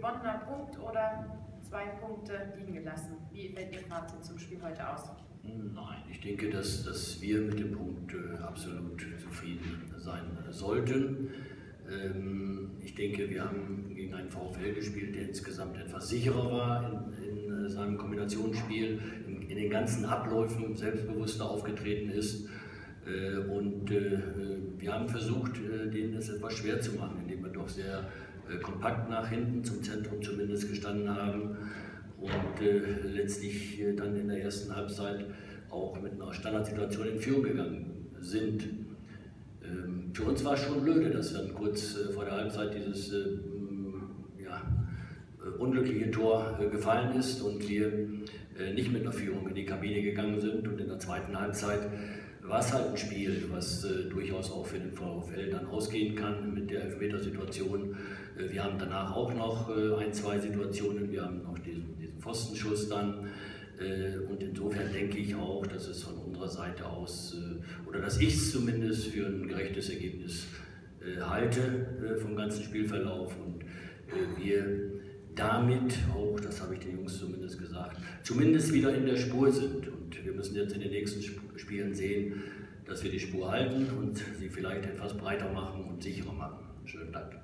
gewonnener Punkt oder zwei Punkte liegen gelassen? Wie fällt Ihr Fazit zum Spiel heute aus? Nein, ich denke, dass, dass wir mit dem Punkt äh, absolut zufrieden sein sollten. Ähm, ich denke, wir haben gegen einen VfL gespielt, der insgesamt etwas sicherer war in, in äh, seinem Kombinationsspiel, in, in, den ganzen Abläufen selbstbewusster aufgetreten ist. Äh, und wir haben versucht, denen es etwas schwer zu machen, indem wir doch sehr kompakt nach hinten zum Zentrum zumindest gestanden haben und äh, letztlich dann in der ersten Halbzeit auch mit einer Standardsituation in Führung gegangen sind. Ähm, für uns war es schon blöde, dass dann kurz äh, vor der Halbzeit dieses äh, ja, äh, unglückliche Tor gefallen ist und wir nicht mit einer Führung in die Kabine gegangen sind. Und in der zweiten Halbzeit war es halt ein Spiel, was durchaus auch für den VfL dann ausgehen kann mit der Elfmetersituation. wir haben danach auch noch ein, zwei Situationen. Wir haben noch diesen, diesen Pfostenschuss dann. Äh, und insofern denke ich auch, dass es von unserer Seite aus, äh, oder dass ich es zumindest für ein gerechtes Ergebnis äh, halte vom ganzen Spielverlauf und wir damit auch, das habe ich den Jungs zumindest gesagt, zumindest wieder in der Spur sind. Wir müssen jetzt in den nächsten Spielen sehen, dass wir die Spur halten und sie vielleicht etwas breiter machen und sicherer machen. Schönen Dank.